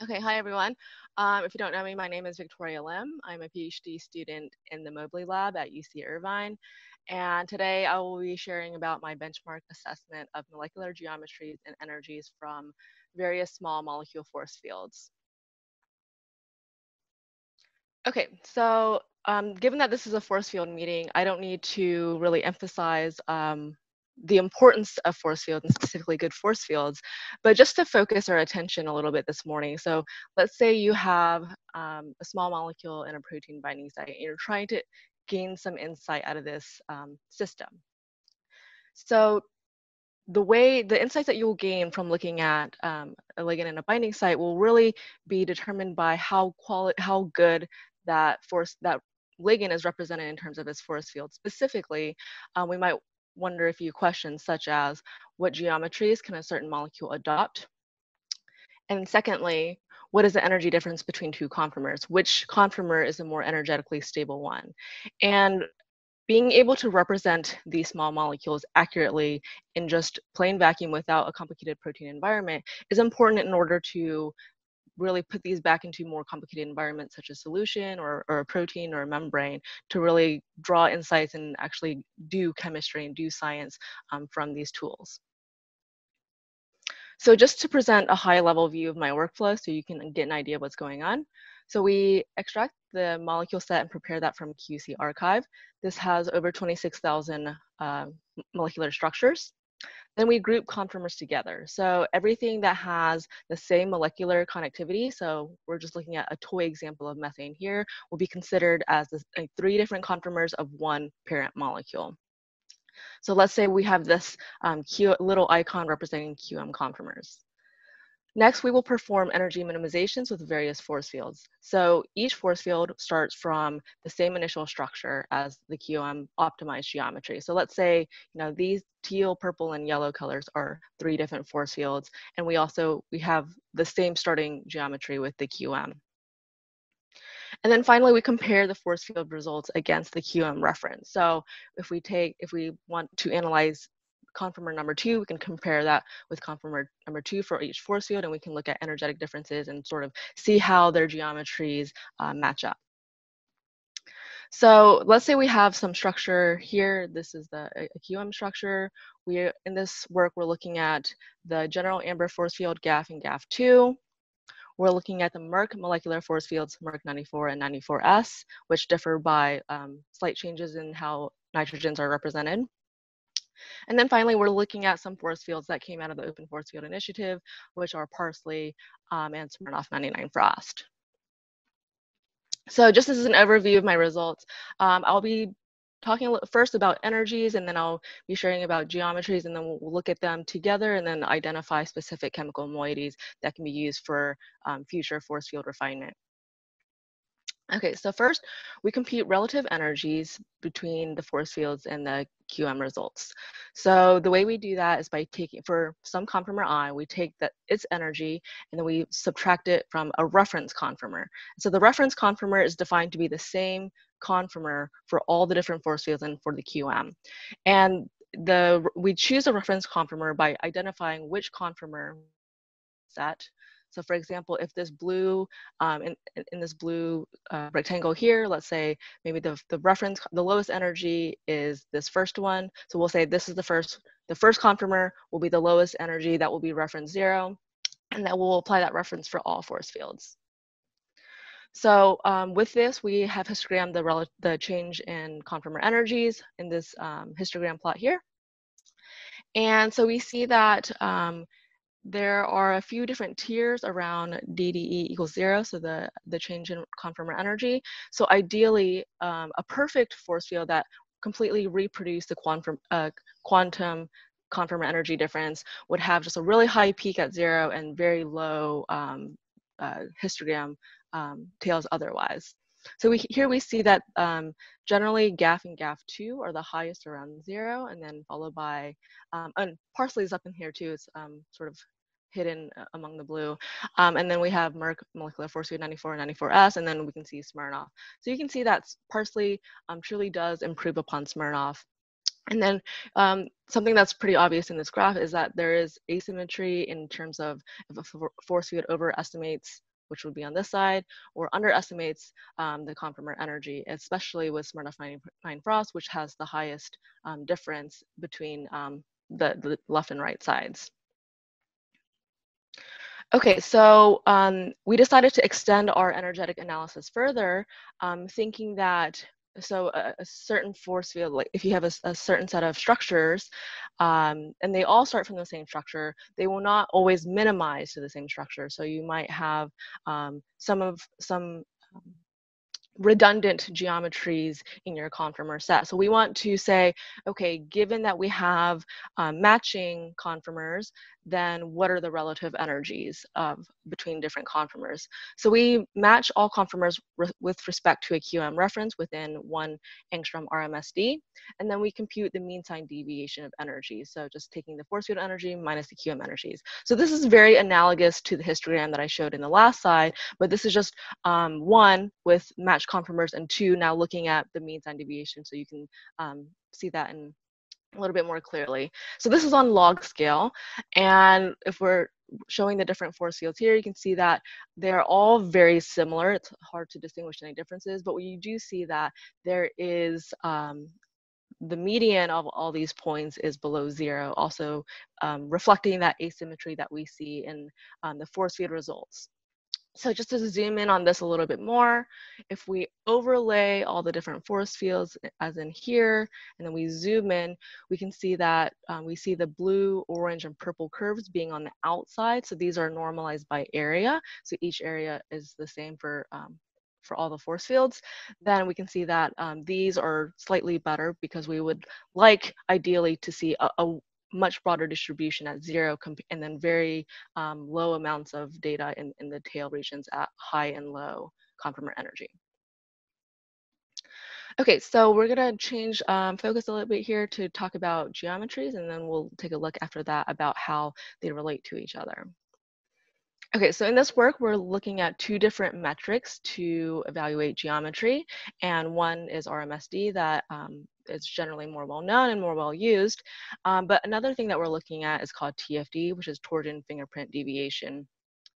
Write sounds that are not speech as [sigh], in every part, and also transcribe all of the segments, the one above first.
Okay, hi everyone. Um, if you don't know me, my name is Victoria Lim. I'm a PhD student in the Mobley Lab at UC Irvine. And today I will be sharing about my benchmark assessment of molecular geometries and energies from various small molecule force fields. Okay, so um, given that this is a force field meeting, I don't need to really emphasize um, the importance of force fields and specifically good force fields, but just to focus our attention a little bit this morning. So let's say you have um, a small molecule in a protein binding site and you're trying to gain some insight out of this um, system. So the way the insights that you'll gain from looking at um, a ligand in a binding site will really be determined by how quali- how good that force that ligand is represented in terms of its force field. Specifically, um, we might wonder a few questions such as what geometries can a certain molecule adopt? And secondly, what is the energy difference between two conformers? Which conformer is a more energetically stable one? And being able to represent these small molecules accurately in just plain vacuum without a complicated protein environment is important in order to really put these back into more complicated environments such as solution or, or a protein or a membrane to really draw insights and actually do chemistry and do science um, from these tools. So just to present a high level view of my workflow so you can get an idea of what's going on. So we extract the molecule set and prepare that from QCArchive. This has over 26,000 uh, molecular structures. Then we group conformers together. So everything that has the same molecular connectivity, so we're just looking at a toy example of methane here, will be considered as the, like, three different conformers of one parent molecule. So let's say we have this um, little icon representing QM conformers. Next, we will perform energy minimizations with various force fields. So each force field starts from the same initial structure as the QM optimized geometry. So let's say, you know, these teal, purple, and yellow colors are three different force fields. And we also, we have the same starting geometry with the QM. And then finally, we compare the force field results against the QM reference. So if we take, if we want to analyze conformer number two, we can compare that with conformer number two for each force field, and we can look at energetic differences and sort of see how their geometries uh, match up. So let's say we have some structure here. This is the a QM structure. We in this work we're looking at the general amber force field GAFF and GAFF2. We're looking at the Merck molecular force fields Merck 94 and 94S, which differ by um, slight changes in how nitrogens are represented. And then finally, we're looking at some force fields that came out of the Open Force Field Initiative, which are Parsley um, and SMIRNOFF 99 Frosst. So just as an overview of my results, um, I'll be talking first about energies and then I'll be sharing about geometries and then we'll look at them together and then identify specific chemical moieties that can be used for um, future force field refinement. Okay, so first we compute relative energies between the force fields and the QM results. So the way we do that is by taking, for some conformer I, we take that its energy and then we subtract it from a reference conformer. So the reference conformer is defined to be the same conformer for all the different force fields and for the QM. And the we choose a reference conformer by identifying which conformer set so for example, if this blue, um, in, in this blue uh, rectangle here, let's say maybe the, the reference, the lowest energy is this first one. So we'll say this is the first, the first conformer will be the lowest energy that will be reference zero. And that will apply that reference for all force fields. So um, with this, we have histogram the, the change in conformer energies in this um, histogram plot here. And so we see that um, there are a few different tiers around DDE equals zero, so the, the change in conformer energy. So ideally, um, a perfect force field that completely reproduced the quantum, uh, quantum conformer energy difference would have just a really high peak at zero and very low um, uh, histogram um, tails otherwise. So we, here we see that um, generally GAFF and GAFF2 are the highest around zero and then followed by, um, and Parsley is up in here too, it's um, sort of hidden uh, among the blue. Um, and then we have Merck molecular force field 94 and 94S, and then we can see SMIRNOFF. So you can see that Parsley um, truly does improve upon SMIRNOFF. And then um, something that's pretty obvious in this graph is that there is asymmetry in terms of if a force field overestimates which would be on this side, or underestimates um, the conformer energy, especially with SMIRNOFF 99 Frosst, which has the highest um, difference between um, the, the left and right sides. Okay, so um, we decided to extend our energetic analysis further, um, thinking that so a, a, certain force field, like if you have a, a certain set of structures, um, and they all start from the same structure, they will not always minimize to the same structure. So you might have um, some of some um, redundant geometries in your conformer set. So we want to say, okay, given that we have um, matching conformers, then what are the relative energies of between different conformers? So we match all conformers re with respect to a QM reference within one angstrom RMSD, and then we compute the mean time deviation of energy. So just taking the force field energy minus the QM energies. So this is very analogous to the histogram that I showed in the last slide, but this is just um, one with matched conformers and two now looking at the mean time deviation so you can um, see that in a little bit more clearly. So this is on log scale. And if we're showing the different force fields here, you can see that they're all very similar. It's hard to distinguish any differences, but you do see that there is um, the median of all these points is below zero, also um, reflecting that asymmetry that we see in um, the force field results. So just to zoom in on this a little bit more, if we overlay all the different force fields as in here, and then we zoom in, we can see that um, we see the blue, orange, and purple curves being on the outside. So these are normalized by area. So each area is the same for um, for all the force fields, then we can see that um, these are slightly better because we would like ideally to see a, a much broader distribution at zero and then very um, low amounts of data in, in the tail regions at high and low conformer energy. Okay, so we're gonna change um, focus a little bit here to talk about geometries and then we'll take a look after that about how they relate to each other. Okay, so in this work, we're looking at two different metrics to evaluate geometry, and one is RMSD that um, is generally more well known and more well used. Um, but another thing that we're looking at is called TFD, which is torsion fingerprint deviation.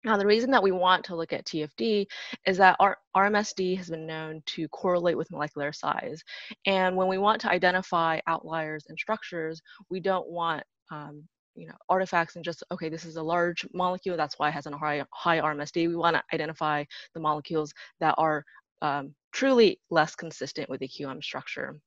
Now, the reason that we want to look at TFD is that our RMSD has been known to correlate with molecular size. And when we want to identify outliers and structures, we don't want um, you know artifacts and just okay this is a large molecule that's why it has a high high RMSD we want to identify the molecules that are um, truly less consistent with the QM structure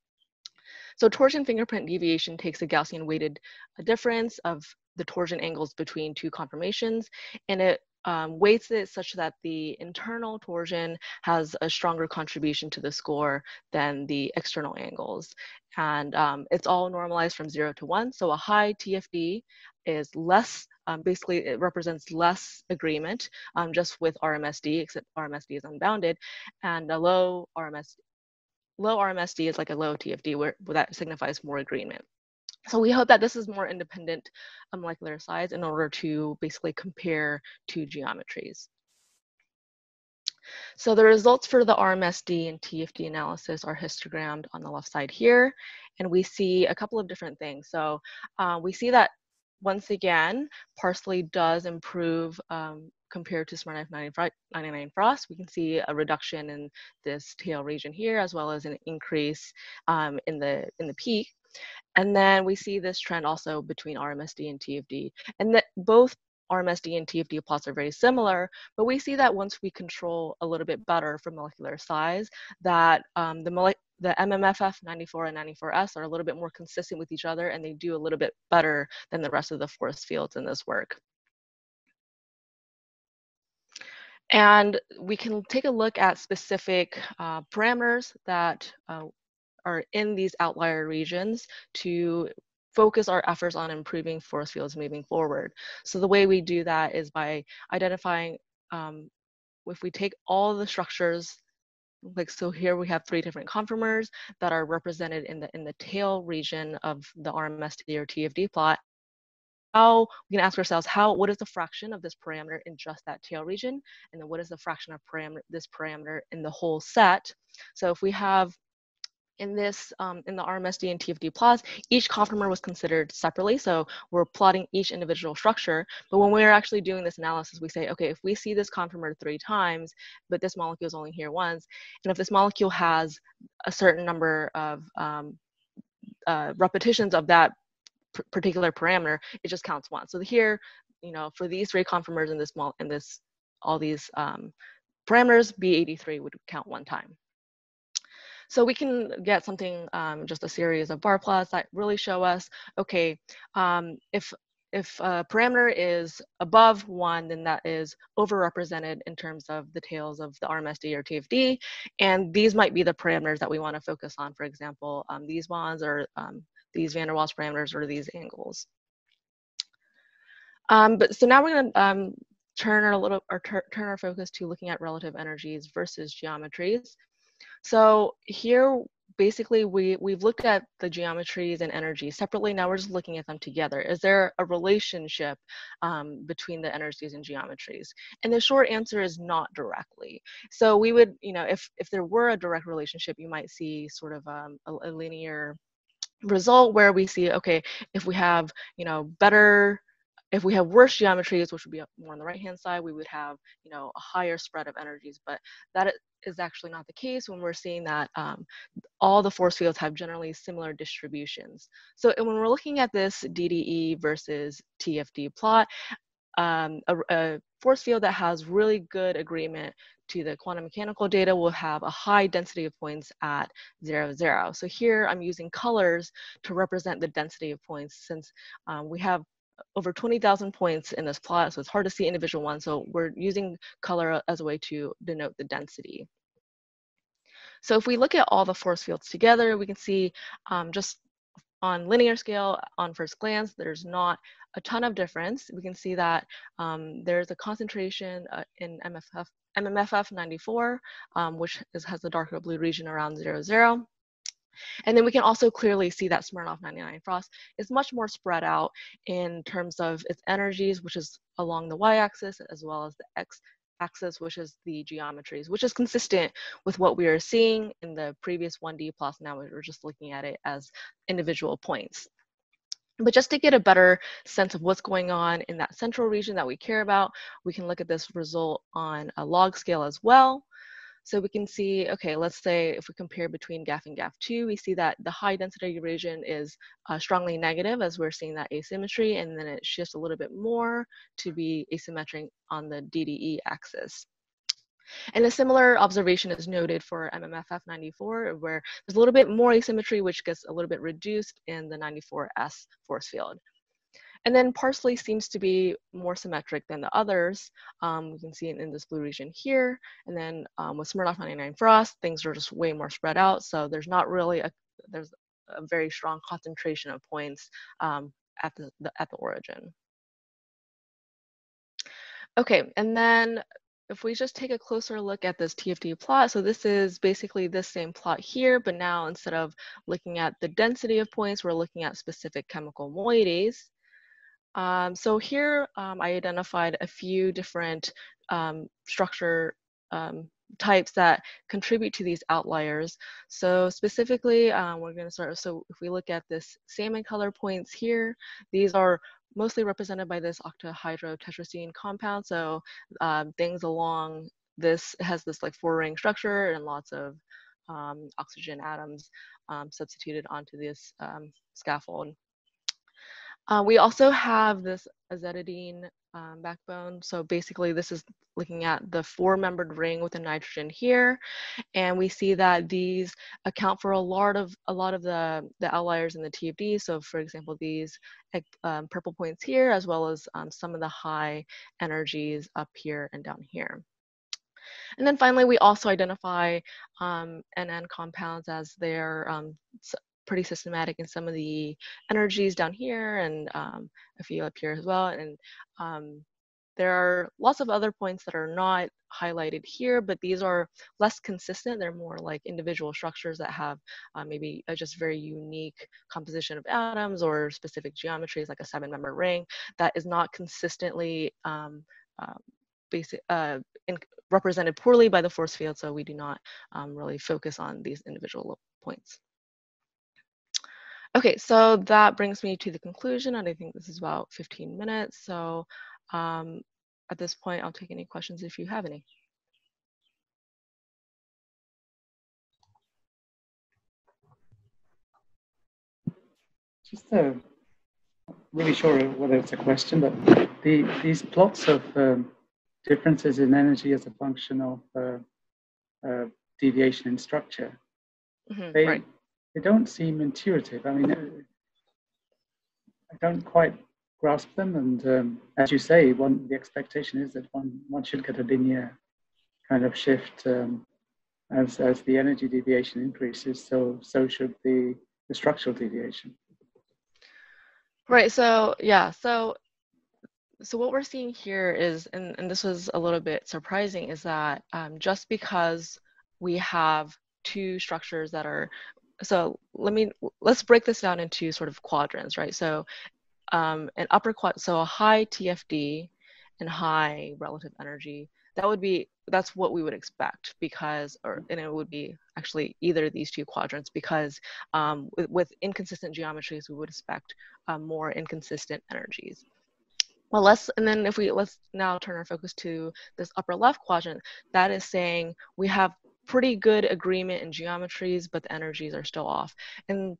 so torsion fingerprint deviation takes a Gaussian weighted uh, difference of the torsion angles between two conformations and it um, weights it such that the internal torsion has a stronger contribution to the score than the external angles. And um, it's all normalized from zero to one. So a high TFD is less, um, basically it represents less agreement um, just with RMSD, except RMSD is unbounded. And a low RMS, low RMSD is like a low TFD where, where that signifies more agreement. So we hope that this is more independent molecular size in order to basically compare two geometries. So the results for the RMSD and TFD analysis are histogrammed on the left side here, and we see a couple of different things. So uh, we see that once again, Parsley does improve um, compared to SMIRNOFF 99 Frosst. We can see a reduction in this tail region here, as well as an increase um, in the in the peak. And then we see this trend also between RMSD and TFD. And that both RMSD and TFD plots are very similar, but we see that once we control a little bit better for molecular size, that um, the, the MMFF 94 and 94S are a little bit more consistent with each other and they do a little bit better than the rest of the force fields in this work. And we can take a look at specific uh, parameters that uh, are in these outlier regions to focus our efforts on improving force fields moving forward. So the way we do that is by identifying um, if we take all the structures like so here we have three different conformers that are represented in the in the tail region of the RMSD or TFD plot how we can ask ourselves how what is the fraction of this parameter in just that tail region and then what is the fraction of this parameter in the whole set so if we have in this, um, in the RMSD and TFD plots, each conformer was considered separately. So we're plotting each individual structure. But when we're actually doing this analysis, we say, okay, if we see this conformer three times, but this molecule is only here once, and if this molecule has a certain number of um, uh, repetitions of that particular parameter, it just counts once. So here, you know, for these three conformers in this, small in this, all these um, parameters, B83 would count one time. So we can get something, um, just a series of bar plots that really show us, okay, um, if if a parameter is above one, then that is overrepresented in terms of the tails of the RMSD or TFD. And these might be the parameters that we want to focus on. For example, um, these ones or um, these van der Waals parameters or these angles. Um, but so now we're going to um, turn our little or turn our focus to looking at relative energies versus geometries. So here, basically, we, we've looked at the geometries and energy separately. Now we're just looking at them together. Is there a relationship um, between the energies and geometries? And the short answer is not directly. So we would, you know, if, if there were a direct relationship, you might see sort of um, a, a linear result where we see, okay, if we have, you know, better if we have worse geometries, which would be more on the right-hand side, we would have, you know, a higher spread of energies. But that is actually not the case when we're seeing that um, all the force fields have generally similar distributions. So when we're looking at this DDE versus TFD plot, um, a, a force field that has really good agreement to the quantum mechanical data will have a high density of points at zero, zero. So here I'm using colors to represent the density of points since um, we have over 20,000 points in this plot, so it's hard to see individual ones. So we're using color as a way to denote the density. So if we look at all the force fields together, we can see um, just on linear scale, on first glance, there's not a ton of difference. We can see that um, there's a concentration uh, in MFF, MMFF 94, um, which is, has the darker blue region around 0, 0. And then we can also clearly see that SMIRNOFF 99 Frosst is much more spread out in terms of its energies, which is along the y-axis, as well as the x-axis, which is the geometries, which is consistent with what we are seeing in the previous 1D plus. Now we're just looking at it as individual points. But just to get a better sense of what's going on in that central region that we care about, we can look at this result on a log scale as well. So we can see, okay, let's say if we compare between GAFF and GAFF2, we see that the high density region is uh, strongly negative as we're seeing that asymmetry, and then it shifts a little bit more to be asymmetric on the DDE axis. And a similar observation is noted for MMFF94, where there's a little bit more asymmetry, which gets a little bit reduced in the 94S force field. And then parsley seems to be more symmetric than the others. Um, we can see it in this blue region here. And then um, with SMIRNOFF 99 Frosst, things are just way more spread out. So there's not really a, there's a very strong concentration of points um, at, the, the, at the origin. Okay, and then if we just take a closer look at this TFD plot, so this is basically the same plot here, but now instead of looking at the density of points, we're looking at specific chemical moieties. Um, so here um, I identified a few different um, structure um, types that contribute to these outliers. So specifically, um, we're going to start, so if we look at this salmon color points here, these are mostly represented by this octahydrotetracene compound. So um, things along this has this like four ring structure and lots of oxygen atoms substituted onto this scaffold. Uh, we also have this azetidine um, backbone. So basically this is looking at the four-membered ring with a nitrogen here. And we see that these account for a lot of a lot of the, the outliers in the TFD. So for example, these um, purple points here, as well as um, some of the high energies up here and down here. And then finally, we also identify um, NN compounds as their um, pretty systematic in some of the energies down here and um, a few up here as well. And um, there are lots of other points that are not highlighted here, but these are less consistent. They're more like individual structures that have uh, maybe a just very unique composition of atoms or specific geometries, like a seven-member ring, that is not consistently um, uh, basic, uh, in, represented poorly by the force field, so we do not um, really focus on these individual points. Okay, so that brings me to the conclusion, and I think this is about 15 minutes. So um, at this point, I'll take any questions if you have any. Just uh, really sure whether it's a question, but the, these plots of um, differences in energy as a function of uh, uh, deviation in structure, mm -hmm, they, right. They don't seem intuitive. I mean, I don't quite grasp them. And um, as you say, one the expectation is that one, one should get a linear kind of shift um, as, as the energy deviation increases, so, so should the, the structural deviation. Right. So yeah. So so what we're seeing here is, and, and this was a little bit surprising, is that um, just because we have two structures that are, so let me, let's break this down into sort of quadrants, right? So um, an upper quad, so a high TFD and high relative energy, that would be, that's what we would expect because, or, and it would be actually either these two quadrants because um, with, with, inconsistent geometries, we would expect um, more inconsistent energies. Well, let's, and then if we, let's now turn our focus to this upper left quadrant, that is saying we have pretty good agreement in geometries, but the energies are still off. And,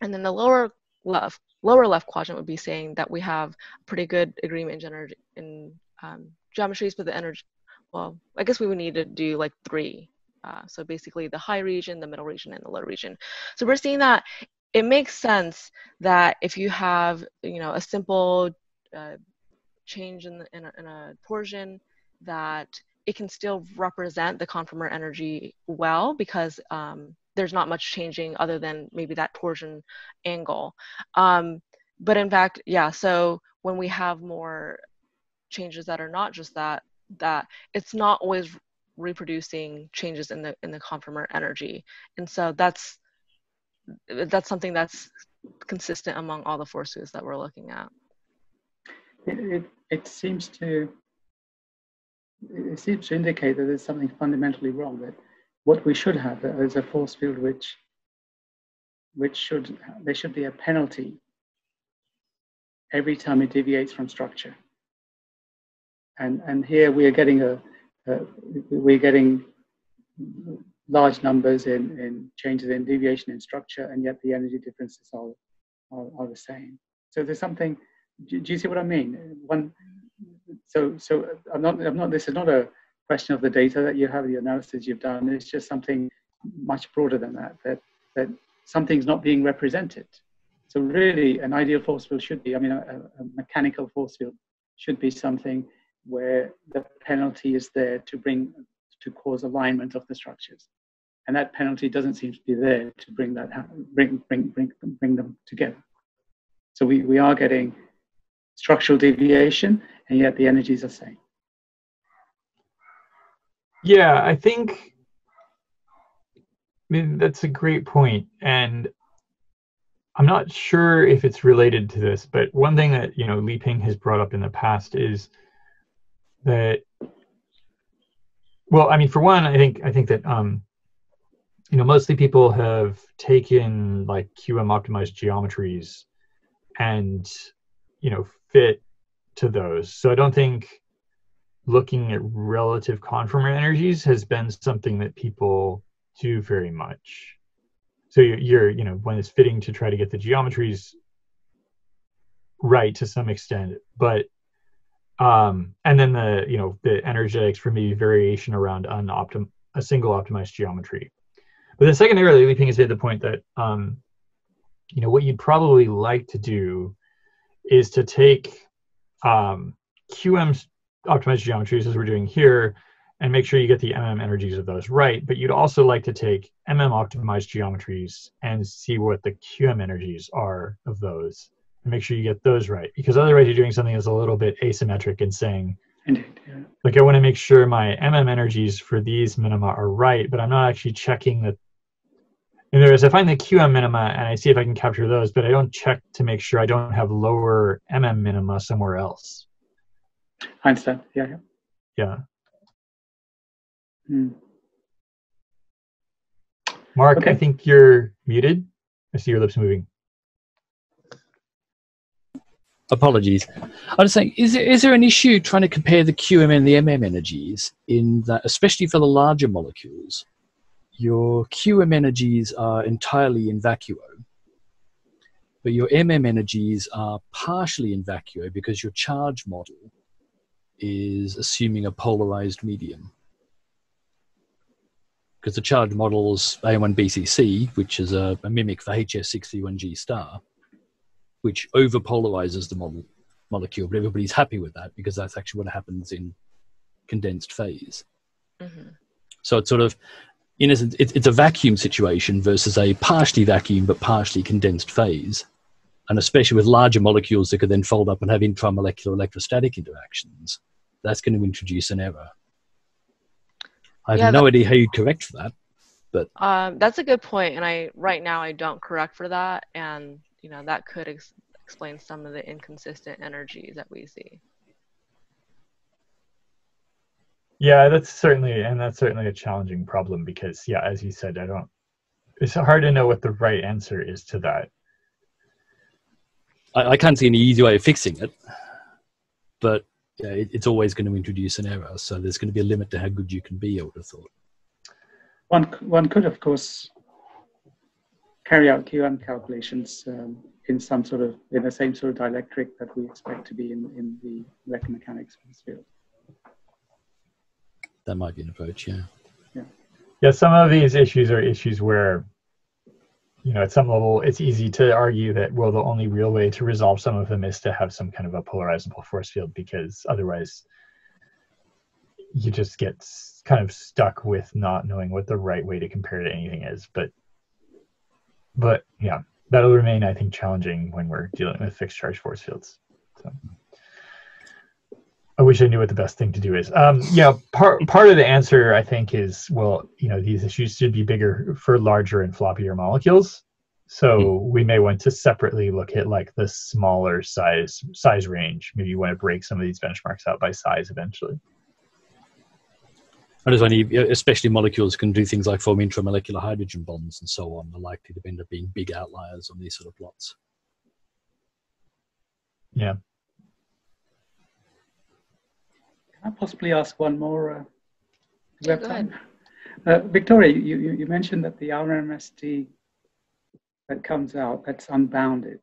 and then the lower left, lower left quadrant would be saying that we have pretty good agreement in, in um, geometries, but the energy, well, I guess we would need to do like three. Uh, so basically the high region, the middle region, and the low region. So we're seeing that it makes sense that if you have, you know, a simple uh, change in, the, in, a, in a torsion that it can still represent the conformer energy well because um, there's not much changing other than maybe that torsion angle. Um, but in fact, yeah, so when we have more changes that are not just that, that it's not always reproducing changes in the in the conformer energy. And so that's that's something that's consistent among all the forces that we're looking at it, it, it seems to it seems to indicate that there's something fundamentally wrong. That what we should have is a force field which which should there should be a penalty every time it deviates from structure. And and here we are getting a, a we're getting large numbers in, in changes in deviation in structure, and yet the energy differences are, are, are the same. So there's something do, do you see what I mean? One, so so uh, I'm not I'm not. This is not a question of the data that you have, the analysis you've done. It's just something much broader than that. That that something's not being represented. So really, an ideal force field should be. I mean, a, a mechanical force field should be something where the penalty is there to bring to cause alignment of the structures and that penalty doesn't seem to be there to bring that bring bring bring bring them together so we, we are getting structural deviation, and yet the energies are the same. Yeah, I think I mean, that's a great point, and I'm not sure if it's related to this, but one thing that you know Lee-Ping has brought up in the past is that, well, I mean, for one, I think I think that um, you know mostly people have taken like QM optimized geometries and you know fit to those. So I don't think looking at relative conformer energies has been something that people do very much. So you're, you're, you know, when it's fitting to try to get the geometries right to some extent, but um, and then the, you know, the energetics for maybe variation around an optim a single optimized geometry. But then secondarily, Lee-Ping has made the point that, um, you know, what you'd probably like to do is to take um, QM optimized geometries as we're doing here and make sure you get the MM energies of those right. But you'd also like to take MM optimized geometries and see what the QM energies are of those and make sure you get those right. Because otherwise you're doing something that's a little bit asymmetric and saying, Indeed, yeah. like I want to make sure my MM energies for these minima are right, but I'm not actually checking that there is, I find the QM minima and I see if I can capture those, but I don't check to make sure I don't have lower MM minima somewhere else. I understand. Yeah. Yeah. yeah. Hmm. Mark, okay. I think you're muted. I see your lips moving. apologies. I was saying, is there, is there an issue trying to compare the QM and the MM energies in that, especially for the larger molecules, your QM energies are entirely in vacuo, but your MM energies are partially in vacuo because your charge model is assuming a polarized medium. Because the charge models AM1-BCC, which is a, a mimic for HF/6-31G star, which overpolarizes the model, molecule, but everybody's happy with that because that's actually what happens in condensed phase. Mm-hmm. So it's sort of, in essence, it, it's a vacuum situation versus a partially vacuum but partially condensed phase. And especially with larger molecules that could then fold up and have intramolecular electrostatic interactions, that's going to introduce an error. I have yeah, no idea how you'd correct for that, but um, that's a good point. And I right now I don't correct for that, and you know that could ex- explain some of the inconsistent energies that we see yeah that's certainly and that's certainly a challenging problem because yeah as you said i don't it's hard to know what the right answer is to that i, I can't see any easy way of fixing it but yeah, it, it's always going to introduce an error so there's going to be a limit to how good you can be i would have thought one one could of course carry out QM calculations um, in some sort of in the same sort of dielectric that we expect to be in, in the electromechanics field. That might be an approach, yeah. Yeah. Some of these issues are issues where you know, at some level, it's easy to argue that well, the only real way to resolve some of them is to have some kind of a polarizable force field, because otherwise, you just get kind of stuck with not knowing what the right way to compare to anything is. But but yeah, that'll remain, I think, challenging when we're dealing with fixed charge force fields. So I wish I knew what the best thing to do is. Um, yeah, part [laughs] part of the answer I think is well, you know, these issues should be bigger for larger and floppier molecules. So mm-hmm. we may want to separately look at like the smaller size size range. Maybe you want to break some of these benchmarks out by size eventually. And as only, especially molecules can do things like form intramolecular hydrogen bonds and so on, are likely to end up being big outliers on these sort of plots. Yeah. I possibly ask one more? Uh, do have time? Uh, Victoria, you, you, you mentioned that the RMSD that comes out, that's unbounded.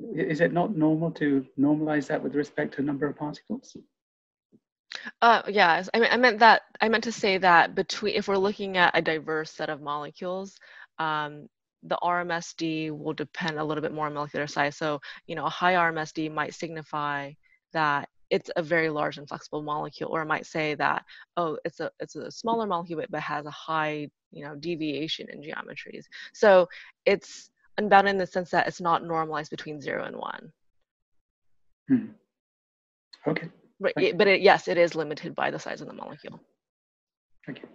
Is it not normal to normalize that with respect to number of particles? Uh, yeah, I, mean, I meant that. I meant to say that between, if we're looking at a diverse set of molecules, um, the RMSD will depend a little bit more on molecular size. So, you know, a high RMSD might signify that it's a very large and flexible molecule, or it might say that, oh, it's a it's a smaller molecule but has a high, you know, deviation in geometries. So it's unbounded in the sense that it's not normalized between zero and one. Hmm. Okay. But, it, but it, yes, it is limited by the size of the molecule. Thank you.